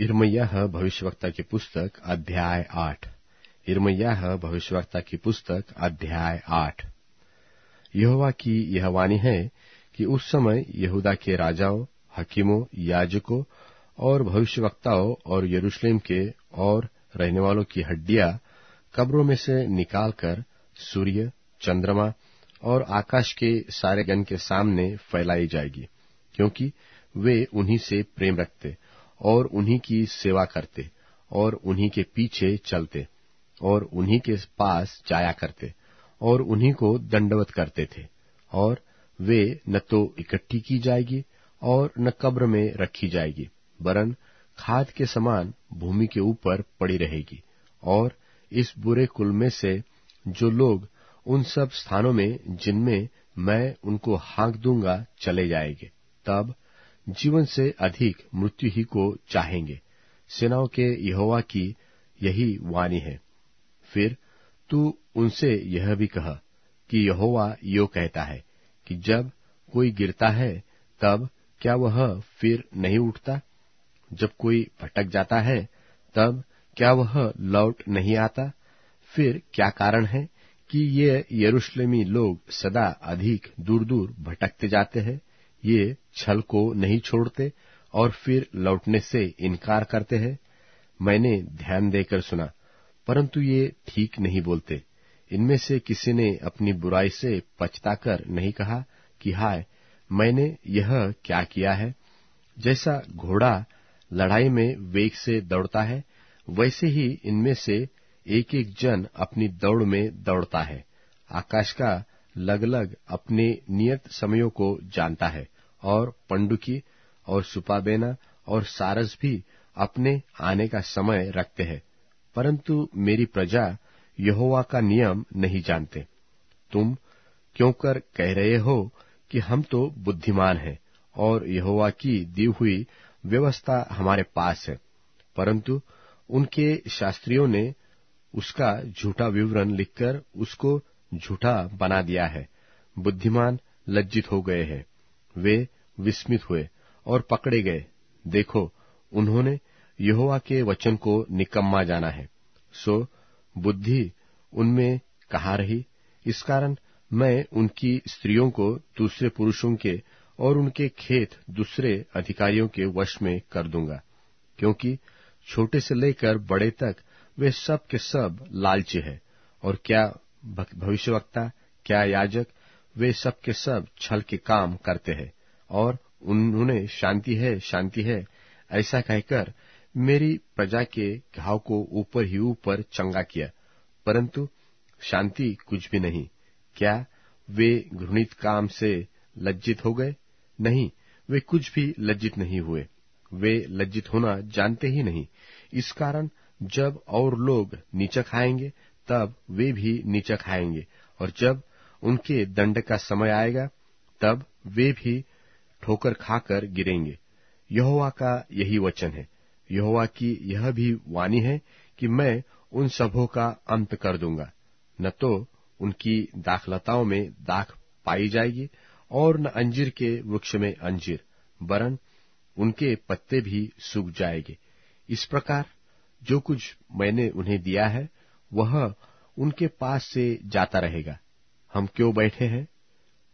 इरमैया भविष्यवक्ता की पुस्तक, अध्याय आठ। इरमैया भविष्यवक्ता की पुस्तक, अध्याय आठ। यहोवा की यह वाणी है कि उस समय यहूदा के राजाओं, हकीमों, याजकों और भविष्यवक्ताओं और यरूशलेम के और रहने वालों की हड्डियाँ कब्रों में से निकालकर सूर्य, चंद्रमा और आकाश के सारे गण के सामने फैलाई जाएगी, क्योंकि वे उन्हीं से प्रेम रखते। और उन्हीं की सेवा करते, और उन्हीं के पीछे चलते, और उन्हीं के पास जाया करते, और उन्हीं को दंडवत करते थे, और वे न तो इकट्ठी की जाएगी, और न कब्र में रखी जाएगी, वरन खाद के समान भूमि के ऊपर पड़ी रहेगी, और इस बुरे कुल में से जो लोग उन सब स्थानों में जिनमें मैं उनको हाँक दूँगा चले जाएँगे, तब जीवन से अधिक मृत्यु ही को चाहेंगे। सेनाओं के यहोवा की यही वाणी है। फिर तू उनसे यह भी कह कि यहोवा यो कहता है कि जब कोई गिरता है, तब क्या वह फिर नहीं उठता? जब कोई भटक जाता है, तब क्या वह लौट नहीं आता? फिर क्या कारण है कि ये यरूशलेमी लोग सदा अधिक दूर दूर भटकते जाते हैं? ये छल को नहीं छोड़ते और फिर लौटने से इनकार करते हैं। मैंने ध्यान देकर सुना, परंतु ये ठीक नहीं बोलते। इनमें से किसी ने अपनी बुराई से पछताकर नहीं कहा कि हाय, मैंने यह क्या किया है? जैसा घोड़ा लड़ाई में वेग से दौड़ता है, वैसे ही इनमें से एक एक जन अपनी दौड़ में दौड़ता है। आकाश का लगलग अपने नियत समयों को जानता है। और पंडुकी और सुपाबेना और सारस भी अपने आने का समय रखते हैं। परंतु मेरी प्रजा यहोवा का नियम नहीं जानते। तुम क्यों कर कह रहे हो कि हम तो बुद्धिमान हैं और यहोवा की दी हुई व्यवस्था हमारे पास है। परंतु उनके शास्त्रियों ने उसका झूठा विवरण लिखकर उसको झूठा बना दिया है। बुद्धिमान लज्जित हो गए हैं। वे विस्मित हुए और पकड़े गए। देखो, उन्होंने यहोवा के वचन को निकम्मा जाना है। सो, बुद्धि उनमें कहा रही? इस कारण मैं उनकी स्त्रियों को दूसरे पुरुषों के और उनके खेत दूसरे अधिकारियों के वश में कर दूँगा, क्योंकि छोटे से लेकर बड़े तक वे सब के सब लालची है। और क्या भविष्यवक्ता, क्या याजक, वे सब के सब छल के काम करते हैं। और उन्होंने शांति है शांति है, ऐसा कहकर मेरी प्रजा के घाव को ऊपर ही ऊपर चंगा किया। परंतु शांति कुछ भी नहीं। क्या वे घृणित काम से लज्जित हो गए? नहीं, वे कुछ भी लज्जित नहीं हुए। वे लज्जित होना जानते ही नहीं। इस कारण जब और लोग नीचा खाएँगे तब वे भी नीचा खाएँगे और जब उनके दंड का समय आएगा, तब वे भी ठोकर खाकर गिरेंगे। यहोवा का यही वचन है। यहोवा की यह भी वाणी है कि मैं उन सबों का अंत कर दूँगा। न तो उनकी दाखलताओं में दाख पाई जाएगी और न अंजीर के वृक्ष में अंजीर, वरन उनके पत्ते भी सूख जाएँगे। इस प्रकार जो कुछ मैंने उन्हें दिया है, वह उनके पास से जाता रहेगा। हम क्यों बैठे हैं?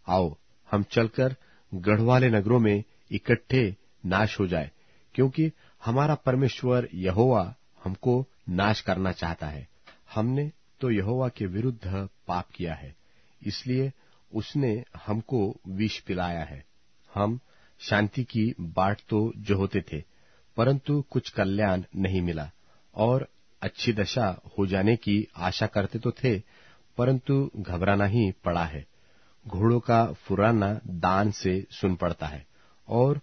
आओ, हम चलकर गढ़वाले नगरों में इकट्ठे नाश हो जाए, क्योंकि हमारा परमेश्वर यहोवा हमको नाश करना चाहता है। हमने तो यहोवा के विरुद्ध पाप किया है, इसलिए उसने हमको विष पिलाया है। हम शांति की बाट तो जो होते थे, परंतु कुछ कल्याण नहीं मिला, और अच्छी दशा हो जाने की आशा करते तो थे, परंतु घबराना ही पड़ा है। घोड़ों का फुराना दान से सुन पड़ता है और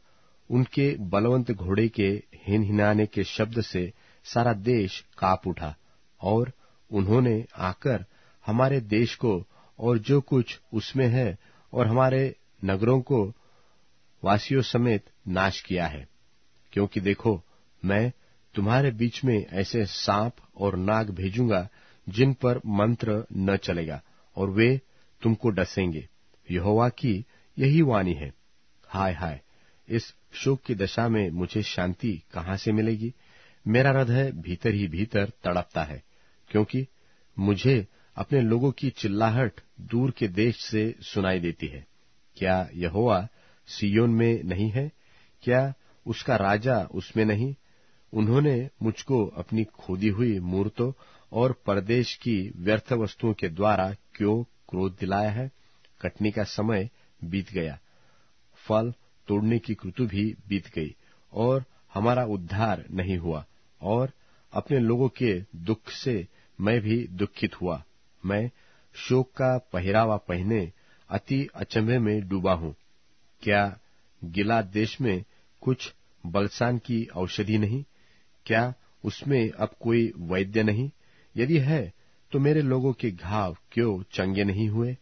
उनके बलवंत घोड़े के हिनहिनाने के शब्द से सारा देश काप उठा और उन्होंने आकर हमारे देश को और जो कुछ उसमें है और हमारे नगरों को वासियों समेत नाश किया है। क्योंकि देखो, मैं तुम्हारे बीच में ऐसे सांप और नाग भेजूँगा जिन पर मंत्र न चलेगा और वे तुमको डसेंगे। यहोवा की यही वाणी है। हाय हाय, इस शोक की दशा में मुझे शांति कहाँ से मिलेगी? मेरा हृदय भीतर ही भीतर तड़पता है, क्योंकि मुझे अपने लोगों की चिल्लाहट दूर के देश से सुनाई देती है। क्या यहोवा सियोन में नहीं है? क्या उसका राजा उसमें नहीं? उन्होंने मुझको अपनी खोदी हुई मूर्तों और परदेश की व्यर्थ वस्तुओं के द्वारा क्यों क्रोध दिलाया है, कटनी का समय बीत गया। फल तोड़ने की ऋतु भी बीत गई और हमारा उद्धार नहीं हुआ और अपने लोगों के दुख से मैं भी दुखित हुआ। मैं शोक का पहरावा पहने अति अचंभे में डूबा हूँ। क्या गिला देश में कुछ बलसान की औषधि नहीं? क्या उसमें अब कोई वैद्य नहीं? यदि है तो मेरे लोगों के घाव क्यों चंगे नहीं हुए?